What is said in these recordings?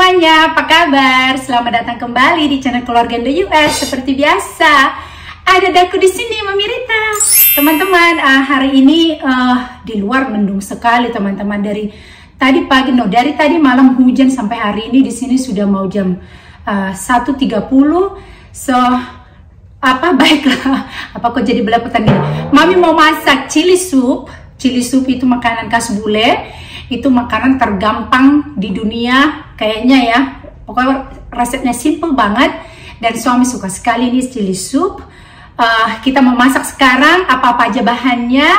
semuanya, apa kabar? Selamat datang kembali di channel Keluarga Indo US. Seperti biasa, ada daku di sini, Mami Rita. Teman-teman, uh, hari ini uh, di luar mendung sekali, teman-teman. Dari tadi pagi, no, dari tadi malam hujan sampai hari ini di sini sudah mau jam uh, 1.30. So, apa baiklah, apa kok jadi belepotan gini? Mami mau masak chili soup. Chili soup itu makanan khas bule itu makanan tergampang di dunia kayaknya ya. Pokoknya resepnya simple banget. Dan suami suka sekali ini chili soup. Uh, kita memasak sekarang apa-apa aja bahannya.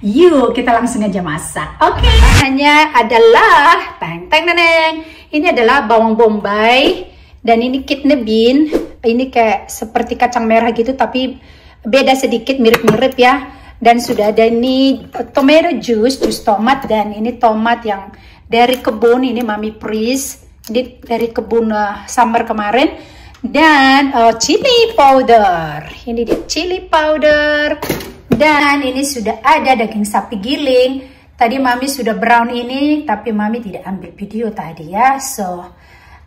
Yuk kita langsung aja masak. Oke okay. bahannya adalah teng teng neneng ini adalah bawang bombay. Dan ini kidney bean. Ini kayak seperti kacang merah gitu tapi beda sedikit mirip-mirip ya dan sudah ada ini uh, tomato juice, jus tomat dan ini tomat yang dari kebun ini Mami Pris. Dari kebun uh, summer kemarin. Dan uh, chili powder. Ini dia chili powder. Dan ini sudah ada daging sapi giling. Tadi Mami sudah brown ini tapi Mami tidak ambil video tadi ya. So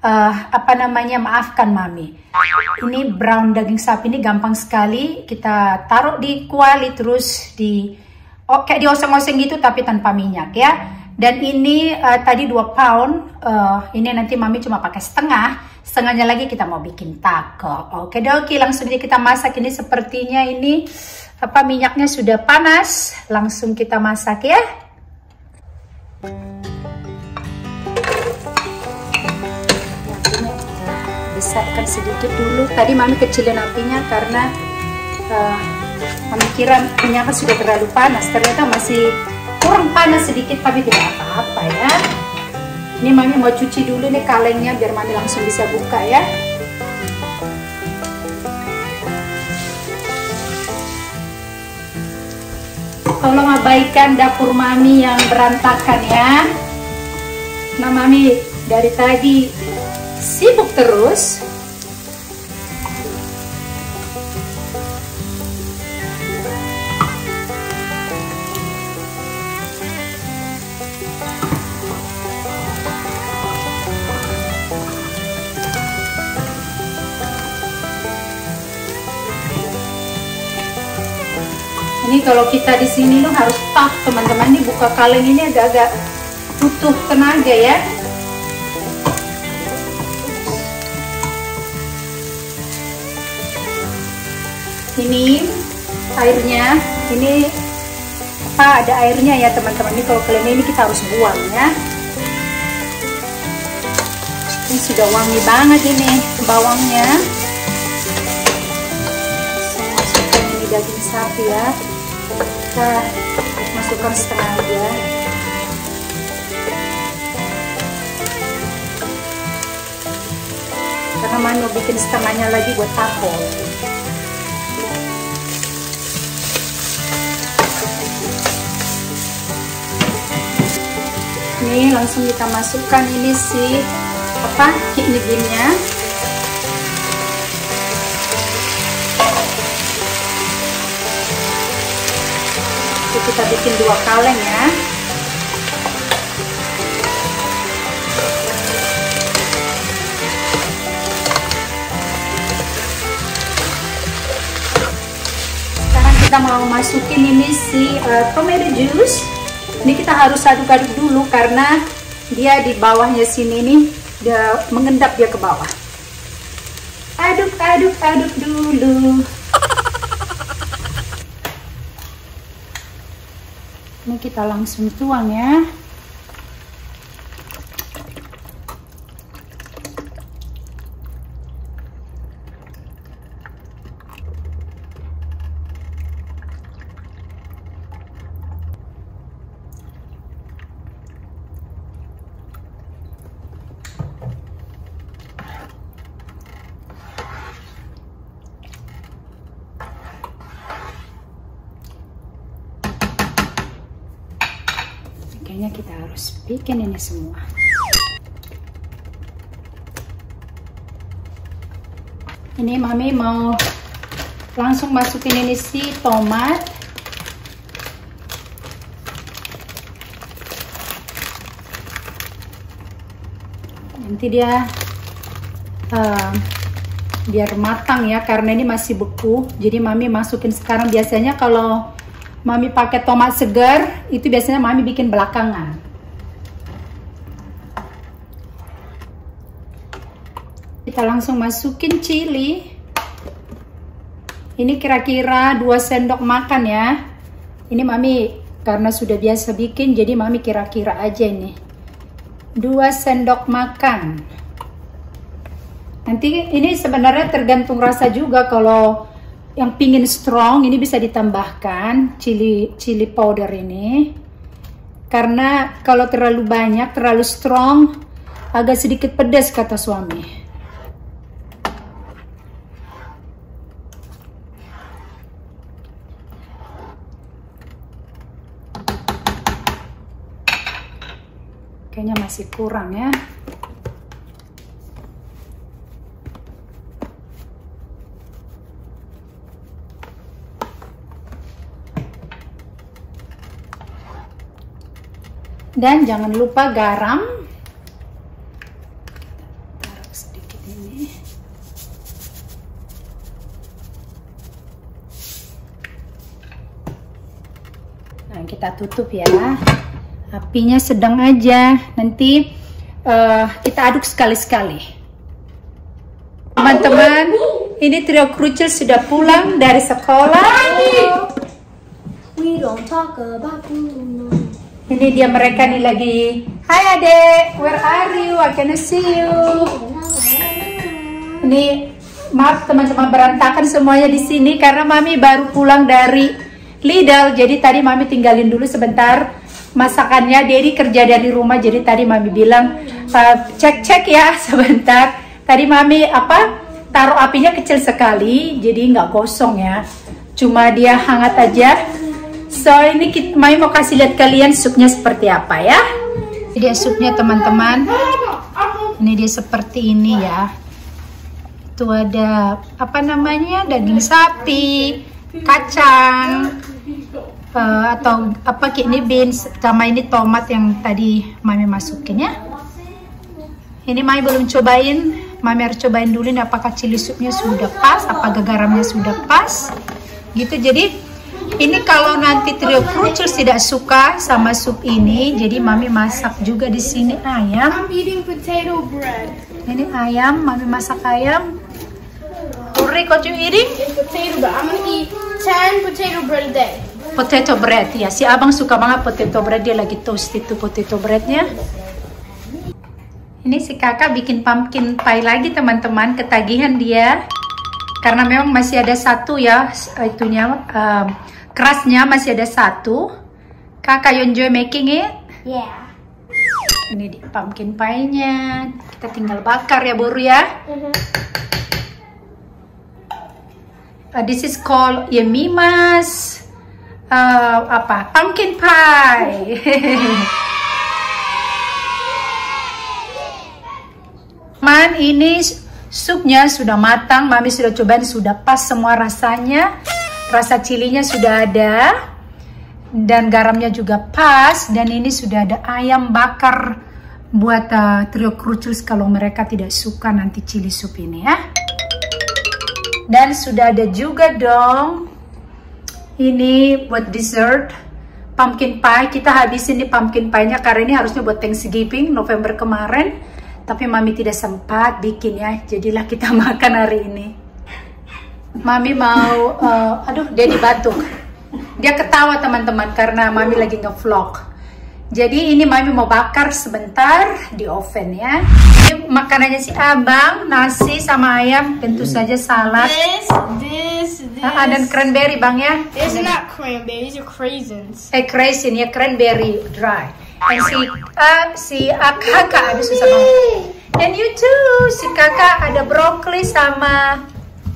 uh, apa namanya maafkan mami. Ini brown daging sapi ini gampang sekali. Kita taruh di kuali terus di oh, kayak dioseng-oseng gitu tapi tanpa minyak ya. Dan ini uh, tadi 2 pound. Uh, ini nanti mami cuma pakai setengah. Setengahnya lagi kita mau bikin taco. Oke oke langsung aja kita masak. Ini sepertinya ini apa minyaknya sudah panas. Langsung kita masak ya besarkan sedikit dulu. Tadi mami kecilin apinya karena uh, mami kira minyaknya sudah terlalu panas. Ternyata masih kurang panas sedikit tapi tidak apa-apa ya. Ini mami mau cuci dulu nih kalengnya biar mami langsung bisa buka ya. Tolong abaikan dapur mami yang berantakan ya. Nah mami dari tadi sibuk terus? Ini kalau kita di sini tuh harus tough teman-teman. Ini buka kaleng ini agak-agak butuh tenaga ya ini airnya. Ini apa ada airnya ya teman-teman. Ini kalau kalian ini kita harus buang ya. Ini sudah wangi banget ini bawangnya. Saya masukkan ini daging sapi ya. Kita masukkan setengah aja. Karena mau bikin setengahnya lagi buat taco ini langsung kita masukkan ini si apa beannya kita bikin dua kaleng ya. Sekarang kita mau masukin ini si uh, tomato juice ini kita harus aduk-aduk dulu karena dia di bawahnya sini nih dia mengendap dia ke bawah. Aduk-aduk aduk dulu. Ini kita langsung tuang ya kayaknya kita bikin ini semua. Ini mami mau langsung masukin ini si tomat. Nanti dia uh, biar matang ya karena ini masih beku. Jadi mami masukin sekarang. Biasanya kalau mami pakai tomat segar itu biasanya mami bikin belakangan kita langsung masukin chili. Ini kira-kira 2 sendok makan ya. Ini mami karena sudah biasa bikin jadi mami kira-kira aja ini. 2 sendok makan. Nanti ini sebenarnya tergantung rasa juga. Kalau yang pingin strong ini bisa ditambahkan chili chili powder ini. Karena kalau terlalu banyak, terlalu strong, agak sedikit pedas kata suami. Kayaknya masih kurang ya. dan jangan lupa garam. Nah kita tutup ya apinya sedang aja nanti uh, kita aduk sekali-sekali teman-teman ini trio krucil sudah pulang dari sekolah. Ini dia mereka nih lagi. Hai adek, where are you? I can see you. Ini maaf teman-teman berantakan semuanya di sini karena mami baru pulang dari Lidl. Jadi tadi mami tinggalin dulu sebentar masakannya. Dedi kerja dari rumah jadi tadi mami bilang cek-cek ya sebentar. Tadi mami apa taruh apinya kecil sekali jadi nggak kosong ya. Cuma dia hangat aja So ini kita, Mai mau kasih lihat kalian supnya seperti apa ya. Dia supnya teman-teman. Ini dia seperti ini ya. Itu ada apa namanya daging sapi, kacang, uh, atau apa kayak ini beans sama ini tomat yang tadi Mami masukin ya. Ini Mami belum cobain. Mami harus cobain dulu nih apakah cili supnya sudah pas, apa garamnya sudah pas. Gitu jadi ini kalau nanti trio krucil tidak suka sama sup ini, jadi mami masak juga di sini ayam. Ini ayam, mami masak ayam. Uri, what you eating? Potato bread. I'm gonna eat 10 potato bread a day. Potato bread, ya. Si abang suka banget potato bread, dia lagi toast itu potato breadnya. Ini si kakak bikin pumpkin pie lagi teman-teman, ketagihan dia. Karena memang masih ada satu ya, itunya um, kerasnya masih ada satu. Kakak you enjoy making it? Yeah. Ini di pumpkin pie-nya. Kita tinggal bakar ya, Boru ya. Uh, this is called Yemimas uh, apa? Pumpkin pie. Man, ini supnya sudah matang. Mami sudah cobain, sudah pas semua rasanya rasa cilinya sudah ada dan garamnya juga pas dan ini sudah ada ayam bakar buat uh, trio krucus kalau mereka tidak suka nanti cili sup ini ya dan sudah ada juga dong ini buat dessert pumpkin pie kita habisin nih pumpkin pie nya karena ini harusnya buat Thanksgiving November kemarin tapi mami tidak sempat bikin ya jadilah kita makan hari ini Mami mau, uh, aduh, dia dibatuk. Dia ketawa teman-teman karena Mami lagi nge-vlog. Jadi ini Mami mau bakar sebentar di oven ya. Ini makanannya si Abang, nasi sama ayam, tentu saja salad. This, this, this. Ah, dan cranberry Bang ya. It's not cranberry, are craisins. Eh, raisin ya, cranberry dry. Dan si, uh, si uh, kakak, ada susah banget. And you too, si kakak ada brokoli sama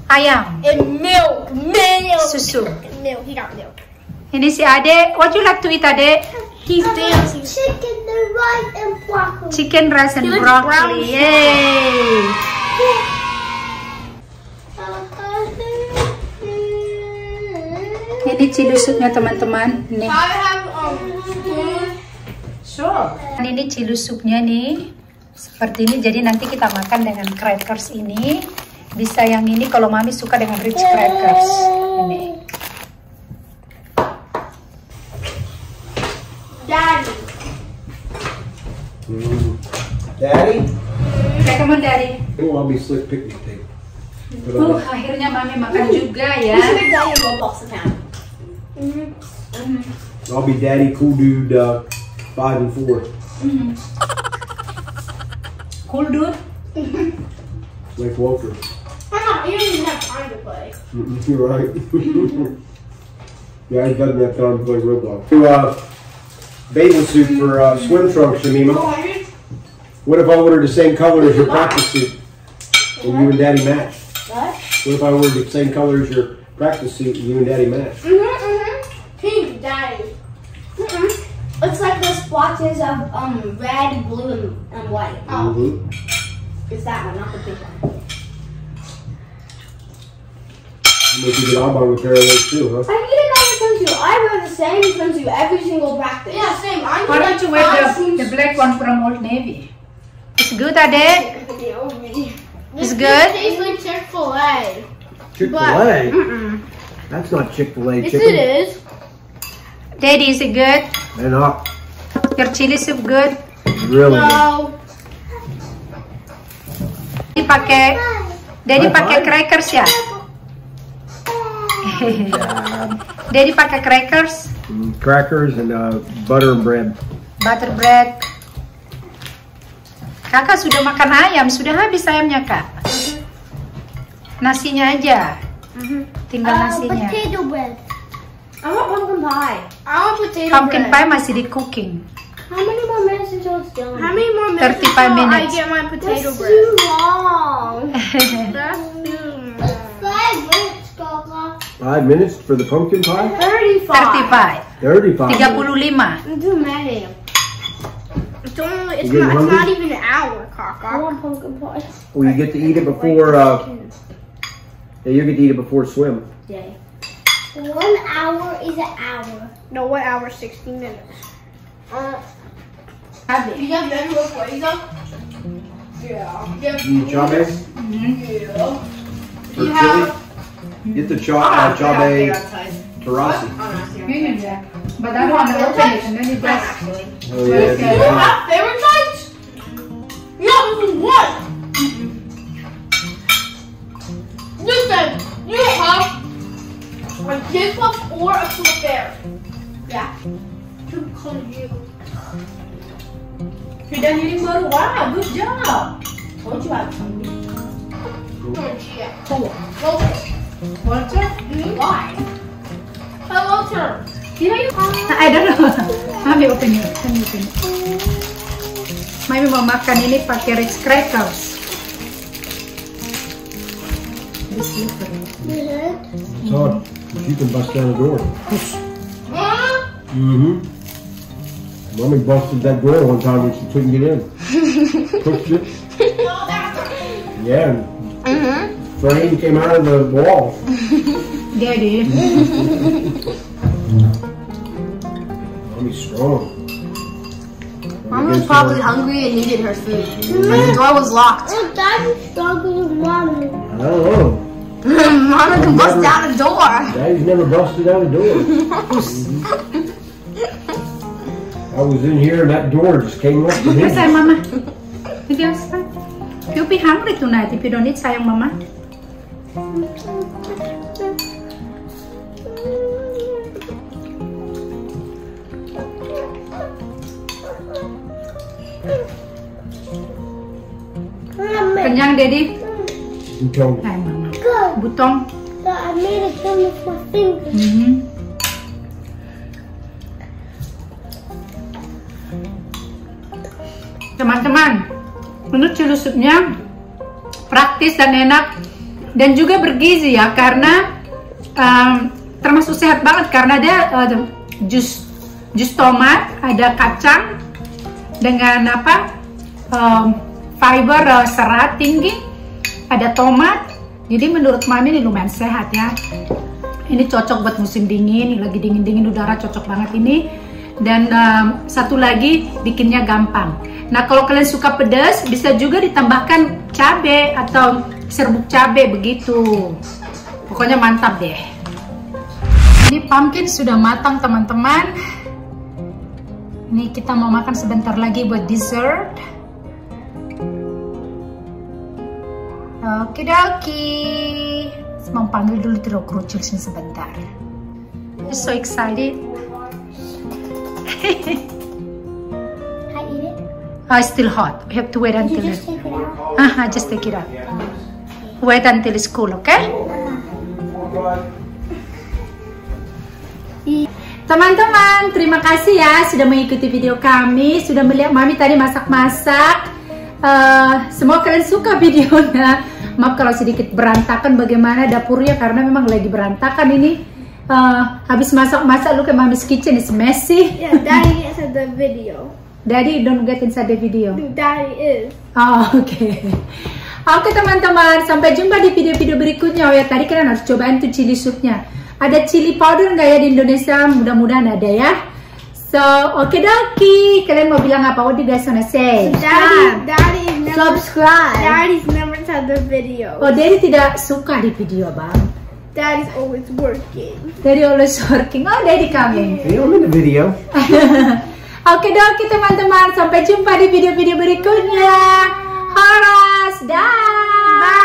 ayam. And milk, milk. Susu. Milk, he got milk. Ini si Ade, what you like to eat Ade? He's dancing. Chicken, the rice, and broccoli. Chicken rice and He broccoli. Yay! Ini cili supnya teman-teman. Nih. I have um spoon. Sure. Ini cili supnya nih. seperti ini jadi nanti kita makan dengan crackers ini bisa yang ini kalau mami suka dengan rich crackers ini Oh, I'll be slick picnic tape. Put uh, akhirnya mami makan juga ya Daddy Roblox account. I'll be Daddy Cool Dude uh, 5 and 4. cool dude Like Walker. Ah, you don't even have time to play. You're right. yeah, he doesn't have time to play Roblox. Do, uh, bathing suit for uh, swim trunks, Shamima. What if I ordered the same color as your practice suit? And you and Daddy match? What? What if I ordered the same color as your practice suit and you and Daddy match? Mm-hmm, mm-hmm. Pink Daddy. Mm-hmm. It's like the splotches of um red, blue, and, and white. Oh, Mhm. it's that one, not the pink one. Maybe you could all buy a pair of those too, huh? I need another swimsuit. I wear the same swimsuit every single practice. Yeah, same. I why don't you wear the, the black one from Old Navy it's good Ade It's good? Tastes like Chick Fil A. Chick-fil-A? Mm-mm. That's not Chick Fil A Yes, chicken. it is. Daddy is it good They're not your chili soup good really. No. Daddy pakai Daddy Bye-bye. pakai crackers ya Daddy pakai crackers Mm, Crackers and uh, butter and bread. butter bread. Kakak sudah makan ayam, sudah habis ayamnya kak. Nasinya aja, tinggal Uh, nasinya. potato bread. I want pumpkin pie. I want potato Pumpkin bread. pie masih di cooking. How many more minutes until it's done? How many more minutes 35 until minutes. I get my potato That's bread? too long. That's too It's five minutes, Kaka. Five minutes for the pumpkin pie? 35. 35, 35. 35. Too many. It's only, it's not, getting it's not even an hour, I want pumpkin pie. Well, you get to eat it before, uh, yeah, you get to eat it before swim. Day. One hour is an hour. No, one hour, 60 minutes. Uh, Habis. You have mango queso? Yeah. You have, You eat chabe? yeah. For You chili? have- Get the cha uh, chabe terasi. Ini dia. But I don't want to open it and then you just... Oh, yeah. Okay. You don't have favorite sides? You have one. Listen, you have a kid club or a two fair. Yeah. To call you. Sudah ngirim baru, wow, good job. Told you I was hungry. Yeah. Tuh, Walter. Walter, Why? Hello, Walter. I don't know. Mami open it, Mami open it. Mami mau makan ini pakai Ritz crackers. This slippery. It's hard. 'cause You can bust down the door. Huh? Mm-hmm. Mommy busted that door one time when she couldn't get in. Pushed it. Yeah, Mm-hmm. frame came out of the wall. Daddy. Mommy's strong. Mom was probably her- hungry and needed her food. And the door was locked. oh, Daddy's stronger than mommy. I don't know. Mama can bust down a door. Daddy's never busted out a door. I was in here and that door just came up to me. Hey, sayang mama. Maybe I'll start. You'll be hungry tonight if you don't eat sayang mama. Kenyang, told me. Hai mama. good. Butong. So I made a gun with my fingers. Mhm. Teman-teman, menurut celusupnya praktis dan enak dan juga bergizi ya karena um, termasuk sehat banget karena dia uh, jus jus tomat, ada kacang dengan apa um, fiber uh, serat tinggi, ada tomat. Jadi menurut mami ini lumayan sehat ya. Ini cocok buat musim dingin, lagi dingin-dingin udara cocok banget ini. dan um, satu lagi bikinnya gampang. Nah kalau kalian suka pedas bisa juga ditambahkan cabai atau serbuk cabai begitu. Pokoknya mantap deh. Ini pumpkin sudah matang teman-teman. Ini kita mau makan sebentar lagi buat dessert. Oke doki. Mau panggil dulu Tiro kerucil sini sebentar. So excited. It's still hot. We have to wait You until just it. take it out. Uh -huh, just take it out. Wait until it's cool, okay? Teman-teman, terima kasih ya sudah mengikuti video kami, sudah melihat Mami tadi masak-masak. Eh, semoga kalian suka videonya. Maaf kalau sedikit berantakan bagaimana dapurnya karena memang lagi berantakan ini. Eh, habis masak-masak look at Mami's kitchen is messy. Yeah, Daddy in the video. Daddy don't get inside the video. Daddy is. Oh, oke. Oke teman-teman, sampai jumpa di video-video berikutnya. Oh ya, tadi kalian harus cobain tuh chili supnya. Ada chili powder nggak ya di Indonesia? Mudah-mudahan ada ya. So, oke doki. Kalian mau bilang apa? What do you guys wanna say? Daddy, Daddy is never. Subscribe. Daddy's have the video. Oh, Daddy tidak suka di video, Bang. Daddy's always working. Daddy always working. Oh, Daddy coming. Yeah. The video. Oke dong, teman-teman. Sampai jumpa di video-video berikutnya. Horas, dah. Bye.